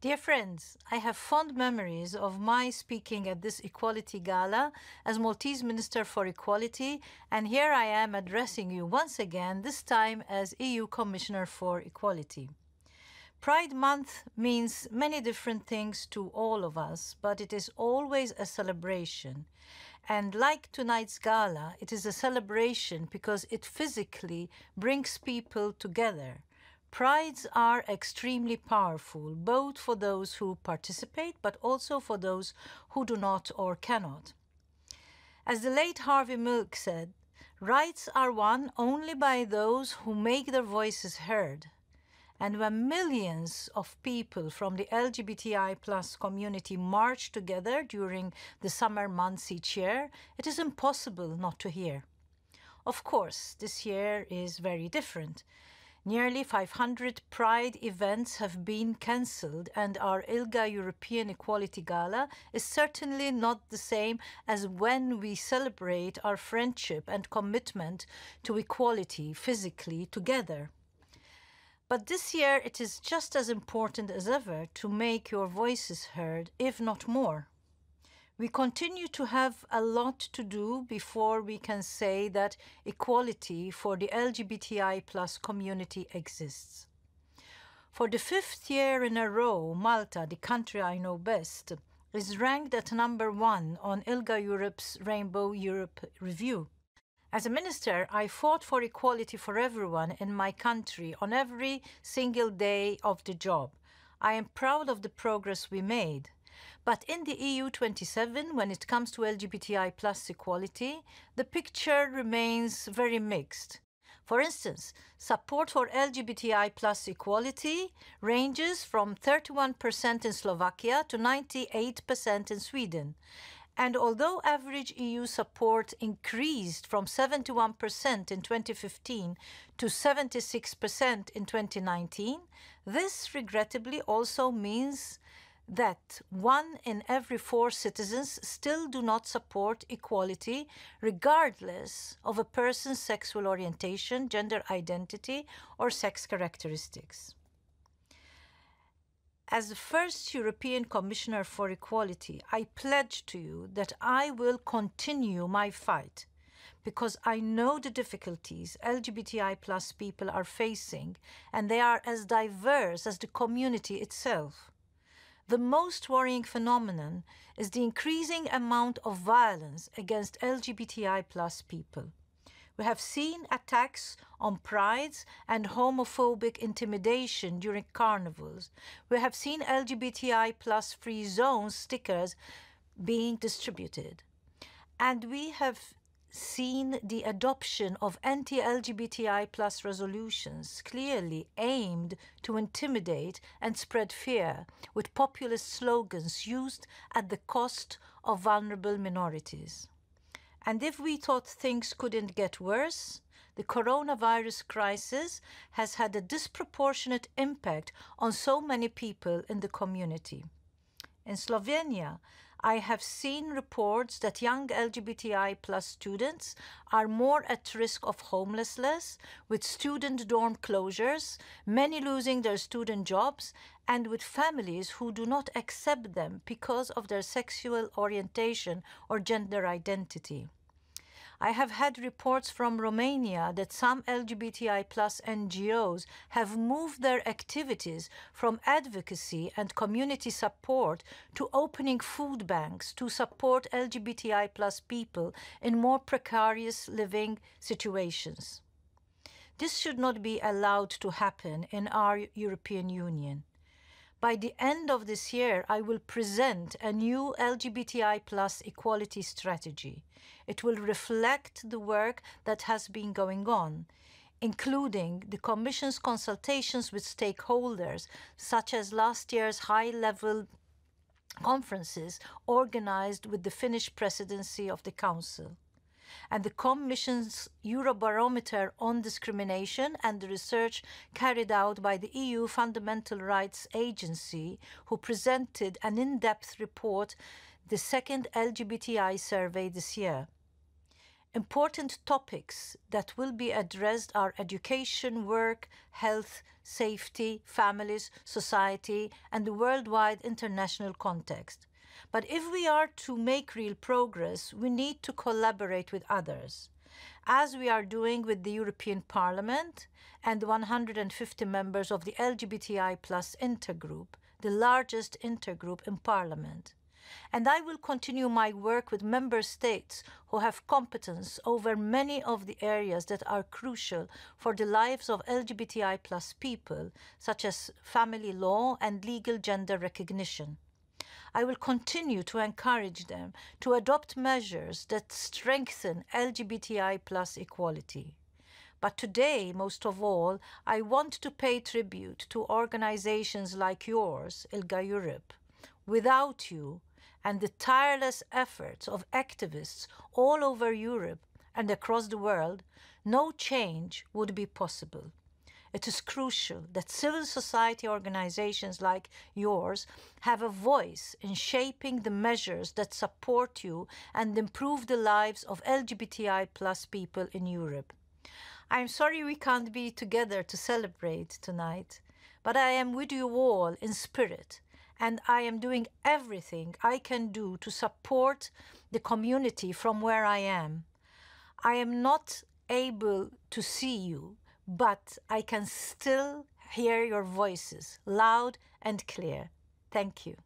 Dear friends, I have fond memories of my speaking at this Equality Gala as Maltese Minister for Equality, and here I am addressing you once again, this time as EU Commissioner for Equality. Pride Month means many different things to all of us, but it is always a celebration. And like tonight's gala, it is a celebration because it physically brings people together. Prides are extremely powerful, both for those who participate, but also for those who do not or cannot. As the late Harvey Milk said, rights are won only by those who make their voices heard. And when millions of people from the LGBTI plus community march together during the summer months each year, it is impossible not to hear. Of course, this year is very different. Nearly 500 Pride events have been cancelled, and our ILGA European Equality Gala is certainly not the same as when we celebrate our friendship and commitment to equality physically together. But this year it is just as important as ever to make your voices heard, if not more. We continue to have a lot to do before we can say that equality for the LGBTI plus community exists. For the fifth year in a row, Malta, the country I know best, is ranked at number one on ILGA Europe's Rainbow Europe review. As a minister, I fought for equality for everyone in my country on every single day of the job. I am proud of the progress we made. But in the EU 27, when it comes to LGBTI plus equality, the picture remains very mixed. For instance, support for LGBTI plus equality ranges from 31% in Slovakia to 98% in Sweden. And although average EU support increased from 71% in 2015 to 76% in 2019, this regrettably also means that one in every four citizens still do not support equality, regardless of a person's sexual orientation, gender identity, or sex characteristics. As the first European Commissioner for Equality, I pledge to you that I will continue my fight because I know the difficulties LGBTI plus people are facing and they are as diverse as the community itself. The most worrying phenomenon is the increasing amount of violence against LGBTI plus people. We have seen attacks on prides and homophobic intimidation during carnivals. We have seen LGBTI plus free zones stickers being distributed. And we have seen the adoption of anti-LGBTI plus resolutions clearly aimed to intimidate and spread fear with populist slogans used at the cost of vulnerable minorities. And if we thought things couldn't get worse, the coronavirus crisis has had a disproportionate impact on so many people in the community. In Slovenia, I have seen reports that young LGBTI plus students are more at risk of homelessness, with student dorm closures, many losing their student jobs, and with families who do not accept them because of their sexual orientation or gender identity. I have had reports from Romania that some LGBTI plus NGOs have moved their activities from advocacy and community support to opening food banks to support LGBTI plus people in more precarious living situations. This should not be allowed to happen in our European Union. By the end of this year, I will present a new LGBTI plus equality strategy. It will reflect the work that has been going on, including the Commission's consultations with stakeholders, such as last year's high level conferences organized with the Finnish presidency of the Council and the Commission's Eurobarometer on discrimination and the research carried out by the EU Fundamental Rights Agency, who presented an in-depth report, the second LGBTI survey this year. Important topics that will be addressed are education, work, health, safety, families, society, and the worldwide international context. But if we are to make real progress, we need to collaborate with others, as we are doing with the European Parliament and the 150 members of the LGBTI plus intergroup, the largest intergroup in Parliament. And I will continue my work with member states who have competence over many of the areas that are crucial for the lives of LGBTI plus people, such as family law and legal gender recognition. I will continue to encourage them to adopt measures that strengthen LGBTI plus equality. But today, most of all, I want to pay tribute to organizations like yours, ILGA Europe. Without you and the tireless efforts of activists all over Europe and across the world, no change would be possible. It is crucial that civil society organizations like yours have a voice in shaping the measures that support you and improve the lives of LGBTI plus people in Europe. I'm sorry we can't be together to celebrate tonight, but I am with you all in spirit, and I am doing everything I can do to support the community from where I am. I am not able to see you, but I can still hear your voices loud and clear. Thank you.